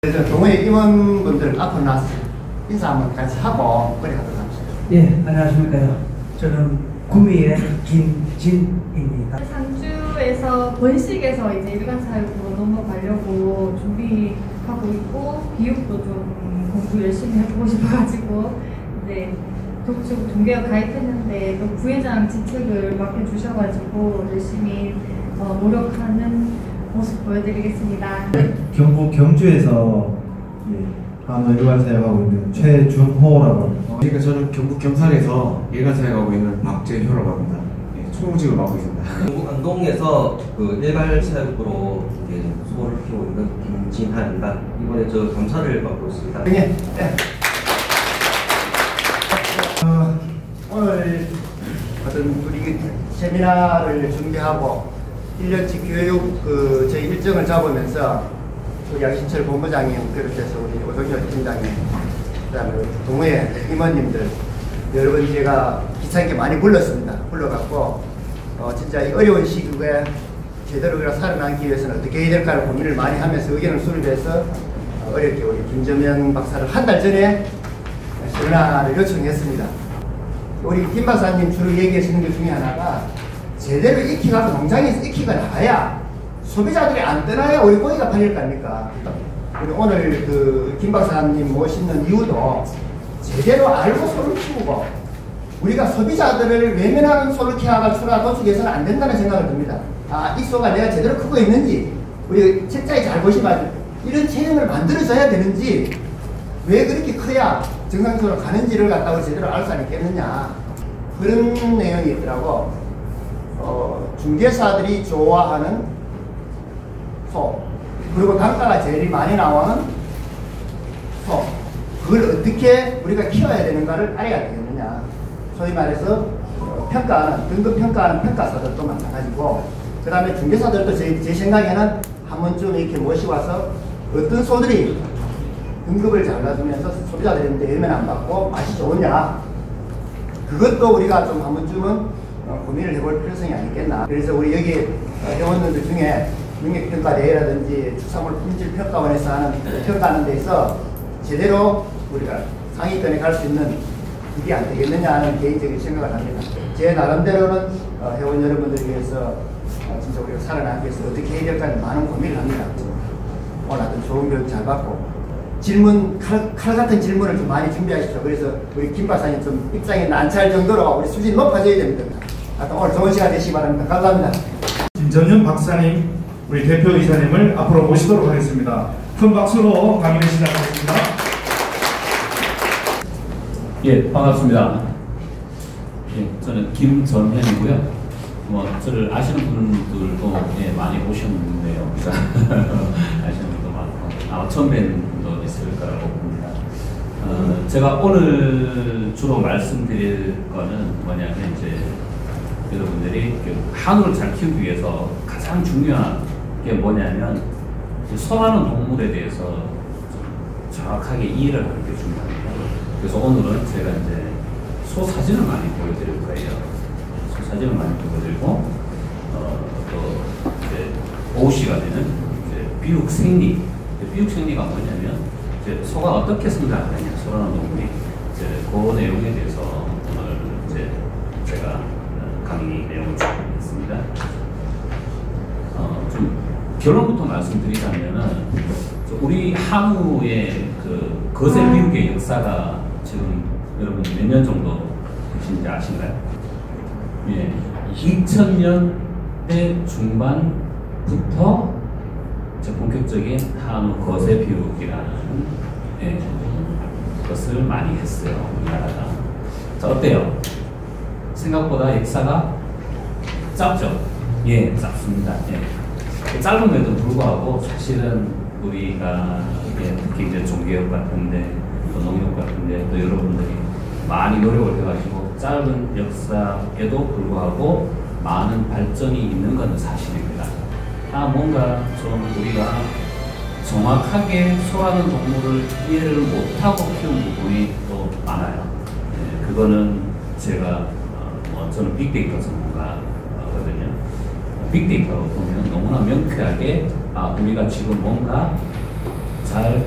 그래서 동호회 임원분들 앞으로 나서 인사 한번 같이 하고 그래 하도록 합시다. 예, 안녕하십니까. 저는 구미의 김진입니다. 상주에서 번식에서 이제 일반 사육으로 넘어가려고 준비하고 있고 비육도 좀 공부 열심히 해보고 싶어가지고 이제 독촉 동계에 가입했는데 또 부회장 직책을 맡겨주셔가지고 열심히 어, 노력하는 모습 보여드리겠습니다. 경북 경주에서 예, 한우 일반 사역하고 있는 최준호라고 합니다. 그러니까 저는 경북 경산에서 일간 사역하고 있는 박재효라고 합니다. 예, 총무직을 맡고 있습니다. 경북 안동에서 그 일괄 사육으로 이제 소를 키우고 있는 김진한입니다. 이번에 저 감사를 받고 있습니다. 네. 네. 어, 오늘 어떤 우리 세미나를 준비하고 1년치 교육 그 저희 일정을 잡으면서 양신철 본부장님 비롯해서 우리 오동열 팀장님 그다음에 동호회 임원님들 여러 번 제가 기차게 많이 불렀습니다. 불러갖고 어, 진짜 이 어려운 시국에 제대로 살아남기 위해서는 어떻게 해야 될까를 고민을 많이 하면서 의견을 수립해서 어, 어렵게 우리 김정현 박사를 한 달 전에 세미나를 요청했습니다. 우리 김 박사님 주로 얘기하시는 것 중에 하나가 제대로 익히가 농장에서 익히가 나야 소비자들이 안 떠나야 우리 고기가 팔릴 거 아닙니까? 오늘 그 김 박사님 모시는 이유도 제대로 알고 소를 키우고 우리가 소비자들을 외면하는 소를 키워가 출하 도축해서는 안 된다는 생각을 듭니다. 아, 이 소가 내가 제대로 크고 있는지 우리 책자에 잘 보시면 이런 체형을 만들어져야 되는지 왜 그렇게 커야 정상적으로 가는지를 갖다가 제대로 알수 있겠느냐 그런 내용이 있더라고 어, 중개사들이 좋아하는 소 그리고 단가가 제일 많이 나오는 소 그걸 어떻게 우리가 키워야 되는가를 알아야 되겠느냐. 소위 말해서 어, 평가하는 등급 평가하는 평가사들도 마찬가지고 그 다음에 중개사들도 제, 제 생각에는 한 번쯤 이렇게 모시고 와서 어떤 소들이 등급을 잘라주면서 소비자들한테 예면 안 받고 맛이 좋으냐. 그것도 우리가 좀 한 번쯤은 어, 고민을 해볼 필요성이 아니겠나 그래서 우리 여기 어, 회원님들 중에 능력평가 대회라든지 축산물 품질 평가원에서 하는 평가하는 데 있어 제대로 우리가 상위권에 갈 수 있는 길이 안 되겠느냐 하는 개인적인 생각을 합니다. 제 나름대로는 어, 회원 여러분들 위해서 어, 진짜 우리가 살아나기 위해서 어떻게 해야 될까 많은 고민을 합니다. 오늘 하여튼 좋은 교육 잘 받고 질문 칼, 칼 같은 질문을 좀 많이 준비하십시오. 그래서 우리 김 박사님 좀 입장에 난처할 정도로 우리 수준이 높아져야 됩니다. 하여튼 오늘 좋은 시간 되시기 바랍니다. 감사합니다. 김정현 박사님, 우리 대표 이사님을 앞으로 모시도록 하겠습니다. 큰 박수로 강의를 시작하겠습니다. 예, 반갑습니다. 예, 저는 김전현이고요. 뭐 저를 아시는 분들도 예, 많이 오셨는데요. 아시는 분도 많고 아마 처음 뵌 분도 있을 거라고 봅니다. 어, 제가 오늘 주로 말씀드릴 거는 뭐냐면 이제 여러분들이 그 한우를 잘 키우기 위해서 가장 중요한 게 뭐냐면 소라는 동물에 대해서 좀 정확하게 이해를 하는 게 중요합니다. 그래서 오늘은 제가 이제 소 사진을 많이 보여드릴 거예요. 소 사진을 많이 보여드리고 어, 또 이제 오후 시간에는 이제 비육 생리, 비육 생리가 뭐냐면 이제 소가 어떻게 성장하느냐, 소라는 동물이 이제 그 내용에 대해서 오늘 이제 제가 어, 강의 내용을 준비했습니다. 어, 좀 결론부터 말씀드리자면은 우리 한우의 그 거세 비육의 역사가 지금 여러분 몇 년 정도 되신지 아신가요? 예, 2000년대 중반부터 본격적인 한우 거세 비육이라는 예, 것을 많이 했어요 우리나라가. 자 어때요? 생각보다 역사가 짧죠? 예, 짧습니다. 예. 짧음에도 불구하고 사실은 우리가 예, 특히 이제 종교역 같은데 또 농협 같은데 또 여러분들이 많이 노력을 해가지고 짧은 역사에도 불구하고 많은 발전이 있는 것은 사실입니다. 아 뭔가 좀 우리가 정확하게 소라는 동물을 이해를 못하고 키운 부분이 또 많아요. 예, 그거는 제가 어, 뭐 저는 빅데이터 전문가거든요. 빅데이터로 보면 너무나 명쾌하게 아 우리가 지금 뭔가 잘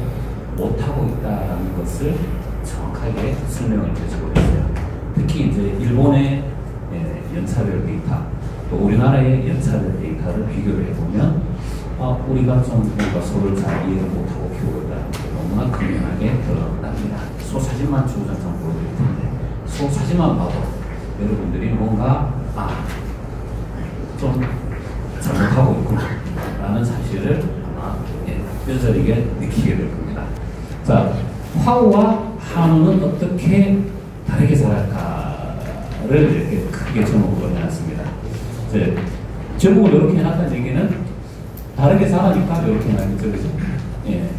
못하고 있다는 것을 정확하게 설명을 해주고 있어요. 특히 이제 일본의 예, 연차별 데이터, 또 우리나라의 연차별 데이터를 비교를 해보면 아, 우리가 좀 뭔가 서로를 잘 이해를 못하고 키우고 있다는 게 너무나 극명하게 드러납니다. 소 사진만 주구장창 보여드릴 텐데 소 사진만 봐도 여러분들이 뭔가 아, 좀 잘못하고 있구나 라는 사실을 아마 예, 뼈저리게 느끼게 될 겁니다. 자, 화우와 한우는 어떻게 다르게 살아갈까를 이렇게 크게 제목으로 해놨습니다. 이제 제목을 이렇게 해놨다는 얘기는 다르게 살아니까 이렇게 해놨겠죠, 그죠? 예.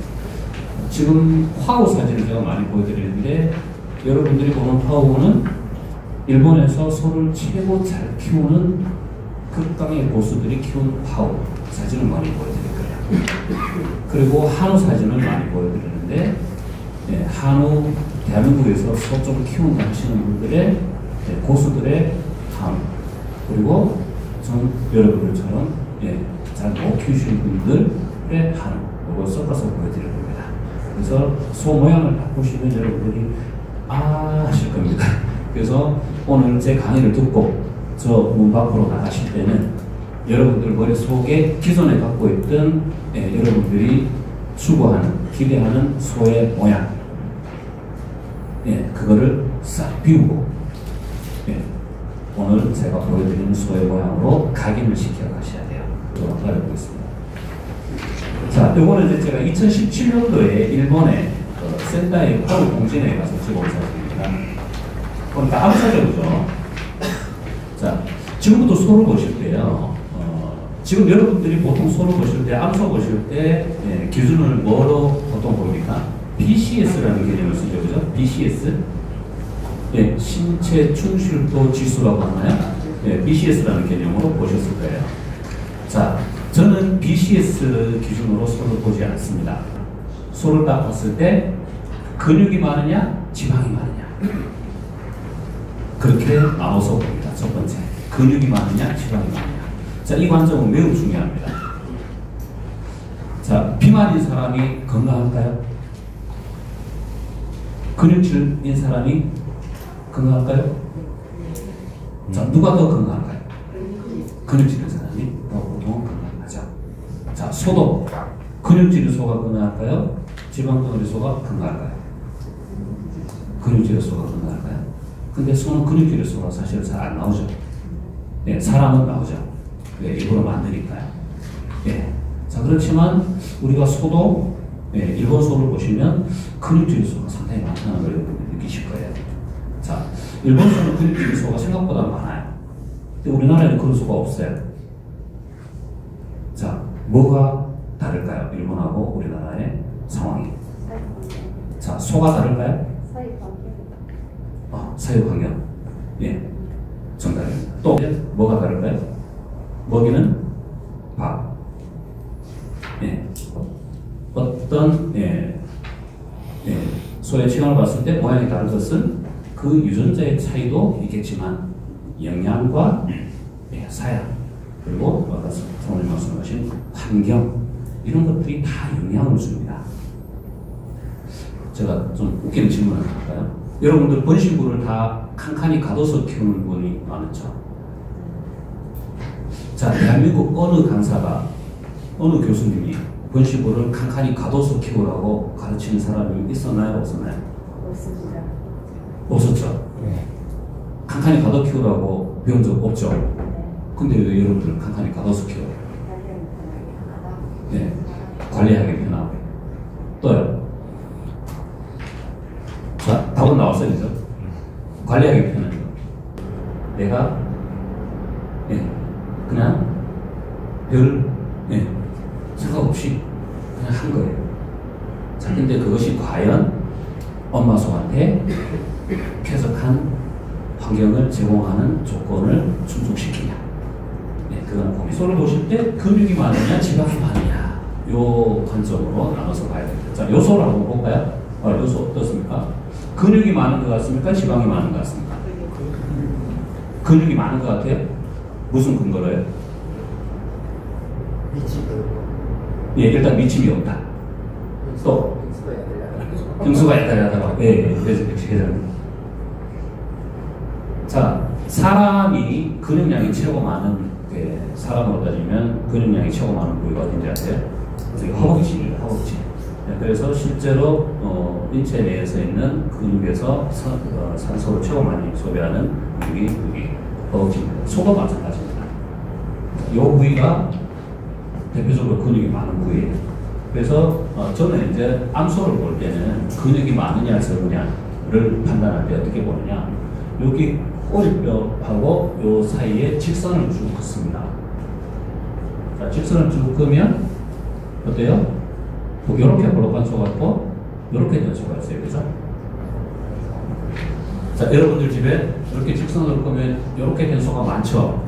지금 화우 사진을 제가 많이 보여드리는데 여러분들이 보는 화우는 일본에서 소를 최고 잘 키우는 극강의 고수들이 키운 화우 사진을 많이 보여드릴 거예요. 그리고 한우 사진을 많이 보여드리는데 예, 한우 대한민국에서 소좀 키운다 하시는 분들의 예, 고수들의 한우 그리고 전 여러분들처럼 예, 잘못 키우시는 분들의 한우 이걸 섞어서 보여드릴 겁니다. 그래서 소 모양을 딱 보시면 여러분들이 아 하실 겁니다. 그래서 오늘 제 강의를 듣고 저 문 밖으로 나가실 때는 여러분들 머릿속에 기존에 갖고 있던 예, 여러분들이 추구하는 기대하는 소의 모양 예, 그거를 싹 비우고 예, 오늘 제가 보여드리는 소의 모양으로 각인을 시켜 가셔야 돼요. 또 알아보겠습니다. 자, 요거는 이제 제가 2017년도에 일본의 어, 센다이 파울 공진에 가서 찍어온 사진입니다. 그러니까 암사적이죠. 자, 지금부터 소를 보실 때요. 어, 지금 여러분들이 보통 소를 보실 때, 암소 보실 때 예, 기준을 뭐로 보통 봅니까? BCS라는 개념을 쓰죠, 그죠? BCS. 예, 신체 충실도 지수라고 하나요? 예, BCS라는 개념으로 보셨을 거예요. 자, 저는 BCS 기준으로 소를 보지 않습니다. 소를 딱 봤을 때 근육이 많으냐, 지방이 많으냐. 그렇게 나눠서 봅니다. 첫 번째. 근육이 많으냐, 지방이 많으냐. 자, 이 관점은 매우 중요합니다. 자, 비만인 사람이 건강할까요? 근육질인 사람이 건강할까요? 자, 누가 더 건강할까요? 근육질인 사람이 더 보통 건강하죠. 자, 소도 근육질의 소가 건강할까요? 지방덩어리 소가 건강할까요? 근육질의 소가 건강할까요? 근데 소는 근육질의 소가 사실 잘 안 나오죠. 예, 사람은 나오죠. 예, 일부러 만드니까요. 예. 자, 그렇지만 우리가 소도 예, 일본 소를 보시면 근육질의 소가 상당히 많다는 걸 느끼실 거예요. 자, 일본 소는 근육질의 소가 생각보다 많아요. 근데 우리나라에는 그런 소가 없어요. 자, 뭐가 다를까요? 일본하고 우리나라의 상황이. 자, 소가 다를까요? 어, 사육 환경. 예. 또 뭐가 다를까요? 먹이는 밥. 예, 어떤 예, 예, 소의 체형을 봤을 때 모양이 다른 것은 그 유전자의 차이도 있겠지만 영양과 예, 사양 그리고 아까 성우님 말씀하신 환경 이런 것들이 다 영향을 줍니다. 제가 좀 웃기는 질문을 할까요? 여러분들 번식구를 다 칸칸이 가둬서 키우는 분이 많죠. 자, 대한민국 어느 강사가 어느 교수님이 번식구를 칸칸이 가둬서 키우라고 가르치는 사람이 있었나요? 없었나요? 없습니다. 없었죠. 칸칸이 가둬 키우라고 배운 적 없죠. 근데 왜 여러분들 칸칸이 가둬서 키워요? 네, 관리하기 편하고. 또요. 자, 답은 나왔어요, 그죠? 관리하기 편하죠. 내가, 예, 그냥 별, 예, 생각 없이 그냥 한 거예요. 자, 근데 그것이 과연 엄마 소한테 쾌적한 환경을 제공하는 조건을 충족시키냐. 네, 그건 고민. 소를 보실 때 근육이 많으냐, 지방이 많으냐. 요 관점으로 나눠서 봐야 됩니다. 자, 요소를 한번 볼까요? 어, 요소 어떻습니까? 근육이 많은 것 같습니까? 지방이 많은 것 같습니까? 근육이 많은 것 같아요? 무슨 근거로요? 예, 일단 미침이 없다. 또 형수가 야다야다고. 예, 예, 그래서 역시 회장. 자, 사람이 근육량이 최고 많은 게 사람으로 따지면 근육량이 최고 많은 부위가 어딘지 아세요? 저기 허벅지입니다. 허벅지. 네, 그래서 실제로 어, 인체 내에서 있는 근육에서 산, 어, 산소를 최고 많이 소비하는 근육이 여기 허벅지입니다. 속도 마찬가지입니다. 이 부위가 대표적으로 근육이 많은 부위예요. 그래서 어, 저는 이제 암소를 볼 때는 근육이 많으냐 적으냐를 판단할 때 어떻게 보느냐 여기 꼬리뼈하고 요 사이에 직선을 쭉 긋습니다. 자, 직선을 쭉 끄면 어때요? 뭐 이렇게 볼록한 소가 있고 이렇게 된 소가 있어요. 그죠? 자, 여러분들 집에 이렇게 직선으로 끄면 이렇게 된 소가 많죠?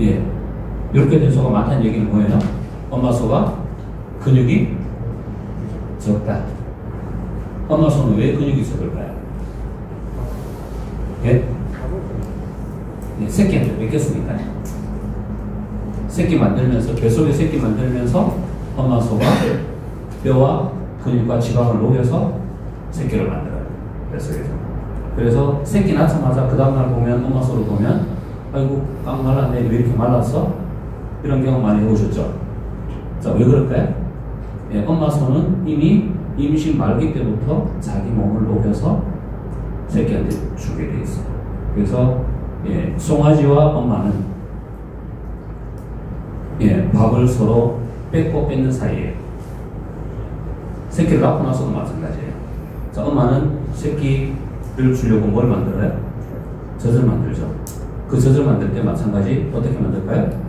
예. 이렇게 된 소가 많다는 얘기는 뭐예요? 엄마 소가 근육이 적다. 엄마 소는 왜 근육이 적을까요? 예? 예, 새끼한테 뺏겼으니까. 새끼 만들면서, 뱃속에 새끼 만들면서 엄마 소가 뼈와 근육과 지방을 녹여서 새끼를 만들어요. 뱃속에서. 그래서 새끼 낳자마자 그 다음날 보면, 엄마 소를 보면, 아이고, 깡 말랐네. 왜 이렇게 말랐어? 이런 경우 많이 보셨죠? 자, 왜 그럴까요? 예, 엄마 소는 이미 임신 말기 때부터 자기 몸을 녹여서 새끼한테 주게 돼 있어요. 그래서 예, 송아지와 엄마는 예, 밥을 서로 뺏고 뺏는 사이에요. 새끼를 낳고 나서도 마찬가지예요. 자, 엄마는 새끼를 주려고 뭘 만들어요? 젖을 만들죠. 그 젖을 만들 때 마찬가지 어떻게 만들까요?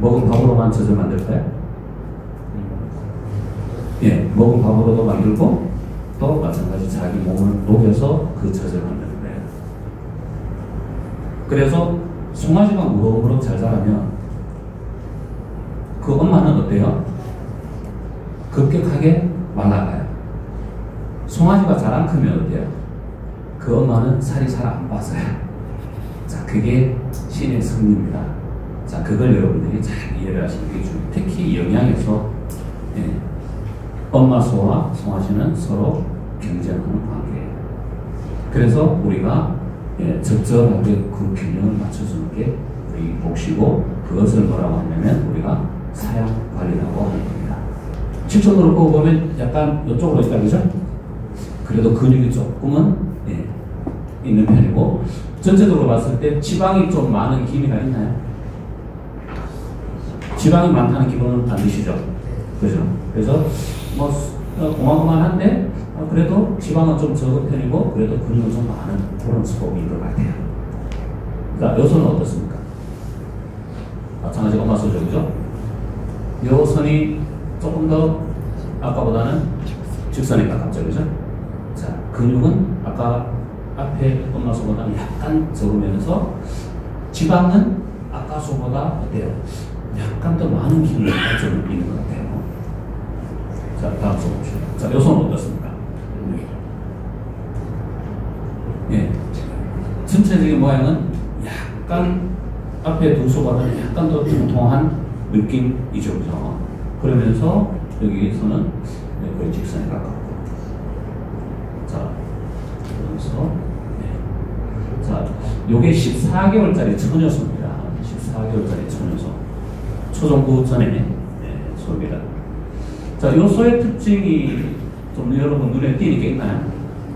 먹은 밥으로만 젖을 만들까요? 예, 먹은 밥으로도 만들고 또 마찬가지 자기 몸을 녹여서 그 젖을 거예요. 그래서 송아지가 무럭무럭 잘 자라면 그 엄마는 어때요? 급격하게 말라가요. 송아지가 잘 안 크면 어때요? 그 엄마는 살이 잘 안 빠져요. 자, 그게 신의 승리입니다. 자, 그걸 여러분들이 잘 이해를 하시는 게 중요해요. 특히 영양에서 예, 엄마 소와 송아지는 서로 경쟁하는 관계예요. 그래서 우리가 예, 적절하게 그 균형을 맞춰주는 게 우리 몫이고 그것을 뭐라고 하냐면 우리가 사양 관리라고 하는 겁니다. 끄고 보면 약간 이쪽으로 있다 그죠? 그래도 근육이 조금은 예, 있는 편이고 전체적으로 봤을 때 지방이 좀 많은 기미가 있나요? 지방이 많다는 기분은 반드시죠. 그죠? 그래서 뭐 어, 고만고만한데 어, 그래도 지방은 좀 적은 편이고 그래도 근육은 좀 많은 그런 수법인 것 같아요. 자, 요선은 어떻습니까? 마찬가지 엄마 소죠, 그죠? 요 선이 조금 더 아까보다는 직선에 가깝죠, 그죠? 자, 근육은 아까 앞에 엄마 소보다 약간 적으면서 지방은 아까 소보다 어때요? 약간 더 많은 기능을 가지고 있는 것 같아요. 자, 다음 소 봅시다. 자, 요 손은 어떻습니까? 예. 전체적인 모양은 약간 앞에 두 소보다는 약간 더 통통한 느낌이죠. 그죠? 그러면서 여기서는 네, 거의 직선에 가깝고. 자, 그러면서, 네. 자, 요게 14개월짜리 처녀소입니다. 14개월짜리 처녀소. 초중고 전에 네, 소입니다. 자, 요 소의 특징이 좀 여러분 눈에 띄는 게 있나요?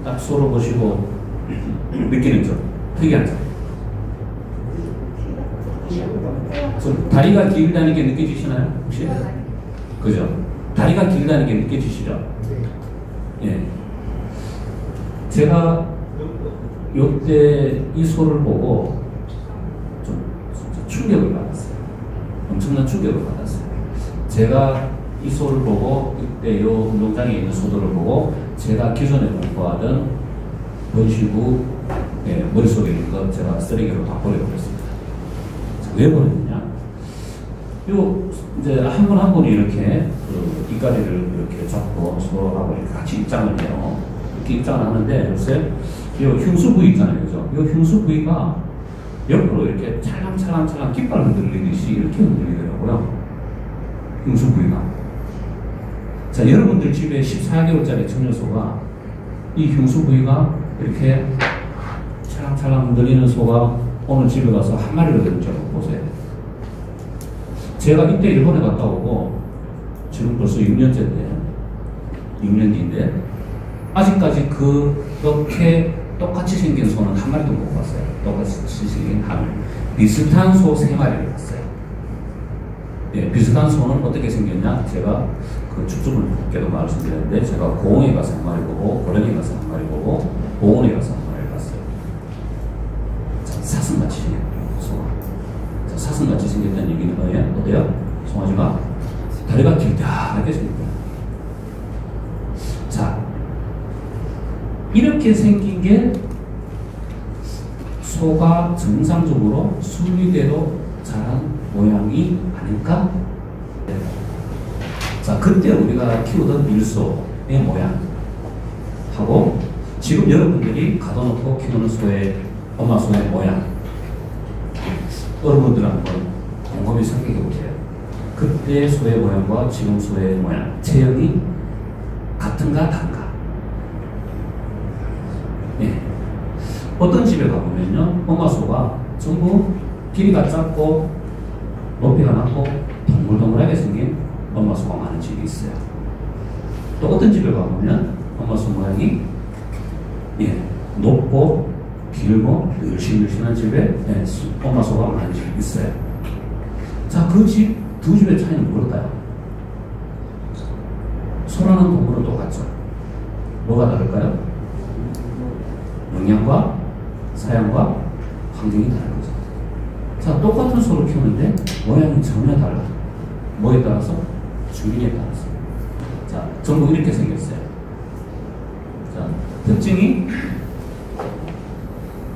딱 소를 보시고 느끼는 점, 특이한 점. 좀 다리가 길다는 게 느껴지시나요? 혹시? 그죠? 다리가 길다는 게 느껴지시죠? 예. 제가 요때 이 소를 보고 좀 충격을 받았어요. 엄청난 충격을 받았어요. 제가 이 소를 보고 이때 요 운동장에 있는 소들을 보고 제가 기존에 공부하던 번시구 예, 머릿속에 있는 것 제가 쓰레기로 다 버려버렸습니다. 왜 버렸느냐? 요 이제 한 분 한 분이 이렇게 그 이까리를 이렇게 잡고 서로하고 같이 입장을 해요. 이렇게 입장을 하는데 요새 요 흉수 부위 있잖아요, 그죠? 요 흉수 부위가 옆으로 이렇게 찰랑찰랑찰랑 깃발 흔들리듯이 이렇게 흔들리더라고요. 흉수 부위가. 자, 여러분들 집에 14개월짜리 청년소가 이 흉수 부위가 이렇게 찰랑찰랑 늘리는 소가 오늘 집에 가서 한 들는지 한번 보세요. 제가 이때 일본에 갔다 오고 지금 벌써 6년째인데 6년 뒤인데 아직까지 그렇게 똑같이 생긴 소는 한 마리도 못 봤어요. 똑같이 생긴 한 비슷한 소 세 마리를 봤어요. 예, 비슷한 소는 어떻게 생겼냐? 제가 그 축주분께도 말씀드렸는데 제가 고흥에 가서 한 마리 보고 고령에 가서 한 마리 보고 보은에 가서 한 마리를 봤어요. 자, 사슴같이 생겼고요, 소가. 자, 사슴같이 생겼다는 얘기는 뭐예요? 어때요? 송아지가 다리가 길다랗게 생겼다. 자, 이렇게 생긴 게 소가 정상적으로 순리대로 자란 모양이 아닐까? 자, 그때 우리가 키우던 밀소의 모양 하고 지금 여러분들이 가둬놓고 키우는 소의 엄마 소의 모양 여러분들 한번 곰곰이 생각해 보세요. 그때 소의 모양과 지금 소의 모양 체형이 같은가 다른가? 예. 어떤 집에 가보면요, 엄마 소가 전부 길이가 짧고 높이가 낮고 동글동글하게 생긴 엄마 소가 많은 집이 있어요. 또 어떤 집에 가보면 엄마 소 모양이 예, 높고 길고 늘씬늘씬한 집에 예, 수- 엄마 소가 많은 집이 있어요. 자, 그 집, 두 집의 차이는 뭘까요? 소라는 동물은 똑같죠. 뭐가 다를까요? 영양과 사양과 환경이 다른 거죠. 자, 똑같은 소를 키우는데 모양이 전혀 달라. 뭐에 따라서? 주인에 따라서. 자, 전부 이렇게 생겼어요. 자, 특징이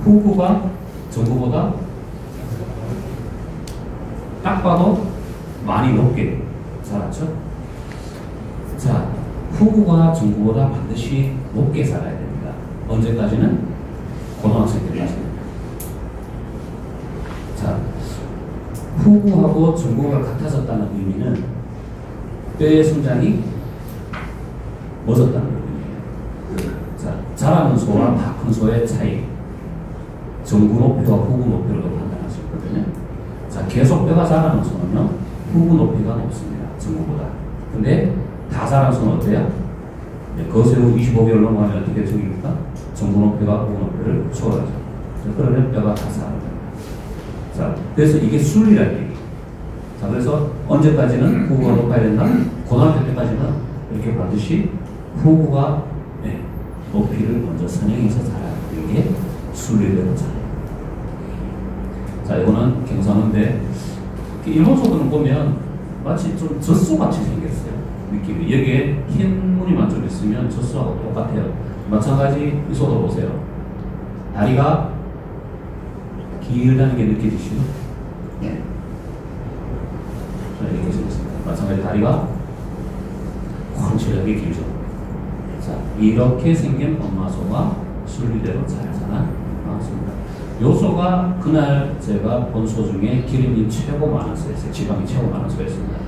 후구가 전구보다 딱 봐도 많이 높게 자랐죠? 자, 후구가 전구보다 반드시 높게 자라야 됩니다. 언제까지는? 고등학생 때까지. 자, 후구하고 전구가 같아졌다는 의미는 뼈의 성장이 멎었다는 의미예요. 자, 자라는 소와 다큰 소의 차이. 전구 높이와 후구 높이로 판단할 수 있거든요. 자, 계속 뼈가 자라는 소는요, 후구 높이가 높습니다. 전구보다. 근데 다 자란 소는 어때요? 네, 거세후 25개월 넘어가면 어떻게 되니까 전구 높이가 후구 높이를 초월하죠. 자, 그러면 뼈가 다 자랍니다. 자, 그래서 이게 순리라는 얘기. 자, 그래서 언제까지는 후구가 높아야 된다? 고등학교 때까지는 이렇게 반드시 후구가 네, 높이를 먼저 선행해서 자라야 되는 게 순리대로 자라요. 자, 이거는 경상인데 일본 소들은 보면 마치 좀 젖소같이 생겼어요. 느낌이. 여기에 흰 무늬만 좀 있으면 젖소하고 똑같아요. 마찬가지 이 소도 보세요. 다리가 길다는 게 느껴지시죠? 예. 자, 이렇게 생겼습니다. 마찬가지 다리가 훤칠하게 길죠. 자, 이렇게 생긴 엄마 소가 순리대로 잘 자란 나왔습니다. 요 소가 그날 제가 본 소 중에 기름이 최고 많은 소였어요. 지방이 최고 많은 소였습니다.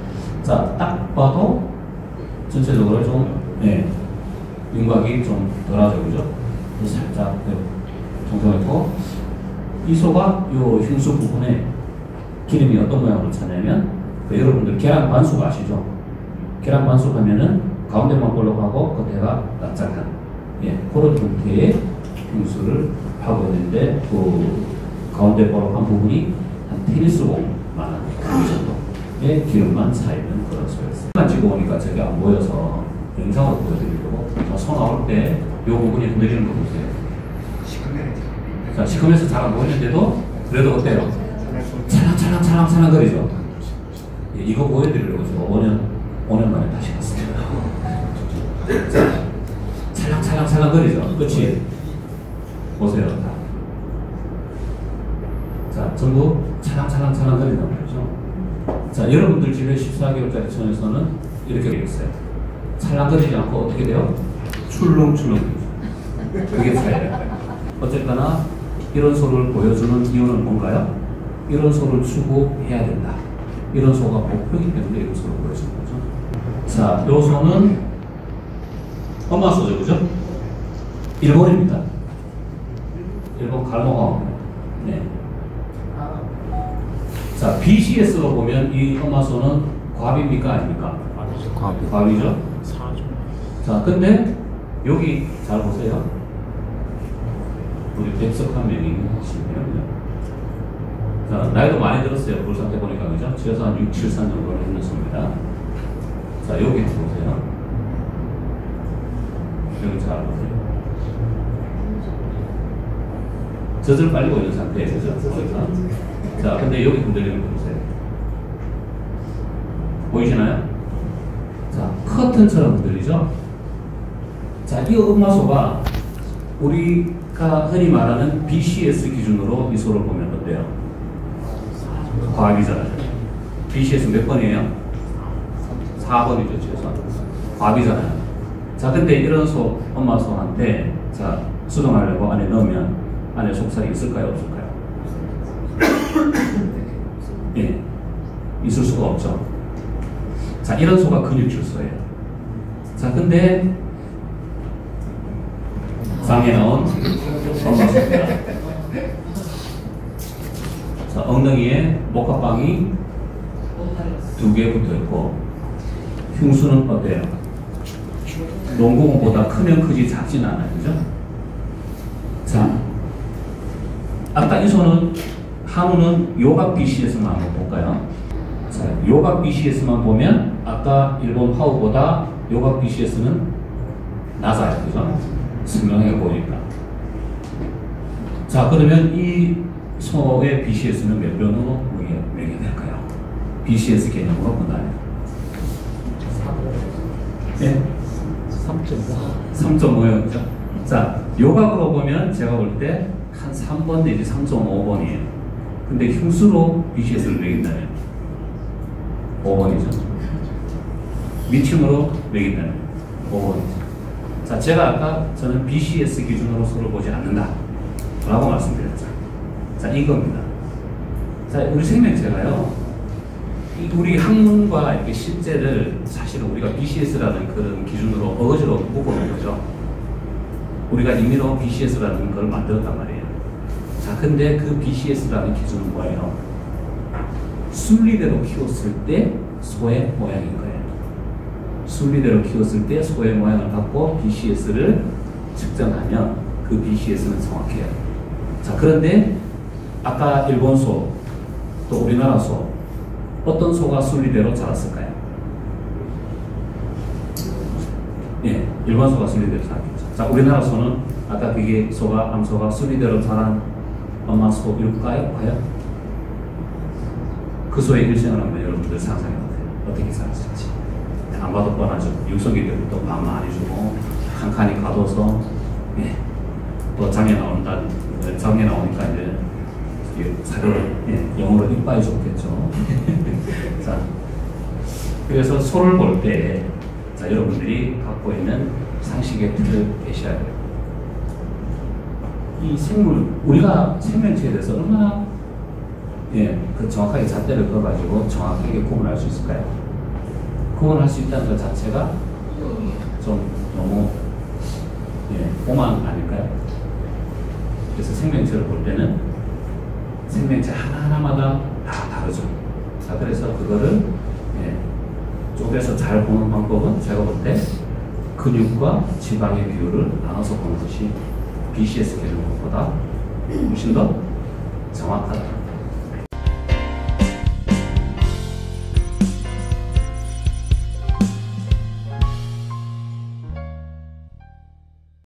자, 딱 봐도 전체적으로 좀, 예, 윤곽이 좀 덜하죠, 그죠? 살짝 통통했고, 이 소가 요 흉수 부분에 기름이 어떤 모양으로 차냐면, 그 여러분들 계란 반숙 아시죠? 계란 반숙 하면은 가운데만 볼록하고 겉에가 납작한, 예, 그런 형태의 흉수를 하고 있는데, 그 가운데 볼록한 부분이 한 테니스 공만한 그 정도의 기름만 차있는 그런 소였어요. 가지고 오니까 저게 안 보여서 영상으로 보여드리려고 소 나올 때이 부분이 흔들리는 거 보세요. 자, 시커면서 잘 안 보이는데도 그래도 어때요? 찰랑찰랑 찰랑찰랑 거리죠? 예, 이거 보여드리려고 제가 5년, 5년 만에 다시 갔습니다. 자, 찰랑찰랑찰랑 거리죠? 그치? 보세요. 다. 자, 전부 찰랑찰랑찰랑거린단 말이죠. 자, 여러분들 집에 14개월짜리 천에서는 이렇게 되어 있어요. 찰랑거리지 않고 어떻게 돼요? 출렁출렁. 그게 차이예요. 어쨌거나 이런 소를 보여주는 이유는 뭔가요? 이런 소를 추구해야 된다. 이런 소가 목표이기 때문에 이런 소를 보여주는 거죠. 자, 요 소는 엄마 소죠, 그죠? 일본입니다. 일본 갈모가 네. 자, BCS로 보면 이 엄마 소는 과비입니까 아닙니까? 과비. 과비죠. 자, 근데 여기 잘 보세요. 우리 백석한 명이 하시네요. 자, 나이도 많이 들었어요. 때 보니까 그죠? 최소 한 6, 7, 3 정도를 했는 수입니다. 자, 여기 보세요. 여기 잘 보세요. 젖을 빨리고 있는 상태에서 보니까. 자, 근데 여기 흔들리는 거 보세요. 보이시나요? 자, 커튼처럼 흔들리죠? 자, 이 음마소가 우리 가 흔히 말하는 BCS 기준으로 이 소를 보면 어때요? 과비잖아요. BCS 몇 번이에요? 4번이죠, 최소한. 과비잖아요. 자, 근데 이런 소, 엄마 소한테, 자, 수정하려고 안에 넣으면 안에 속살이 있을까요, 없을까요? 예. 있을 수가 없죠. 자, 이런 소가 근육 질소예요. 자, 근데 상에 나온 엄마 소입니다. 자, 엉덩이에 목합방이 두 개 붙어 있고 흉수는 어때요? 농구공보다 크면 크지 작진 않아요. 그죠? 자, 아까 이 손은 한우는 요각 BCS만 한번 볼까요? 자, 요각 BCS만 보면 아까 일본 화우보다 요각 BCS는 낮아요. 그죠? 선명해 보이니까. 자, 그러면 이 소의 BCS는 몇 변으로 매겨낼까요? BCS 개념으로 본다면. 네? 3.5요. 그죠? 자, 요각으로 보면 제가 볼 때 한 3번 내지 3.5번이에요. 근데 흉수로 BCS를 매긴다면 5번이죠. 미침으로 매긴다면 5번이죠. 자, 제가 아까 저는 BCS 기준으로 소를 보지 않는다. 라고 말씀드렸죠. 자, 이겁니다. 자, 우리 생명체가요, 이 우리 학문과 이렇게 실제를 사실은 우리가 BCS라는 그런 기준으로 어거지로 묶어놓은 거죠. 우리가 임의로 BCS라는 걸 만들었단 말이에요. 자, 근데 그 BCS라는 기준은 뭐예요? 순리대로 키웠을 때 소의 모양인 거예요. 순리대로 키웠을 때 소의 모양을 갖고 BCS를 측정하면 그 BCS는 정확해요. 자, 그런데 아까 일본 소, 또 우리나라 소, 어떤 소가 순리대로 자랐을까요? 예, 일본 소가 순리대로 자랐겠죠. 자, 우리나라 소는 아까 그게 소가, 암소가 순리대로 자란 엄마 소일까요? 과연? 그 소의 일생을 한번 여러분들 상상해 보세요. 어떻게 살았을지. 안 봐도 뻔하죠. 육성기 때부터 밥 많이 주고, 한 칸이 가둬서, 예, 또 장에 나온다, 장에 나오니까 이제 사료를 예, 영어로 이빨이 좋겠죠. 자, 그래서 소를 볼 때, 자 여러분들이 갖고 있는 상식의 틀을 깨셔야 돼요. 이 생물, 우리가 생명체에 대해서 얼마나 예, 그 정확하게 잣대를 그어가지고 정확하게 구분할 수 있을까요? 구분할 수 있다는 것 자체가 좀 너무 예, 오만 아닐까요? 그래서 생명체를 볼 때는 생명체 하나하나마다 다 다르죠. 자, 그래서 그거를 예, 쪼개서 잘 보는 방법은 제가 볼 때 근육과 지방의 비율을 나눠서 보는 것이 BCS 개념보다 훨씬 더 정확하다.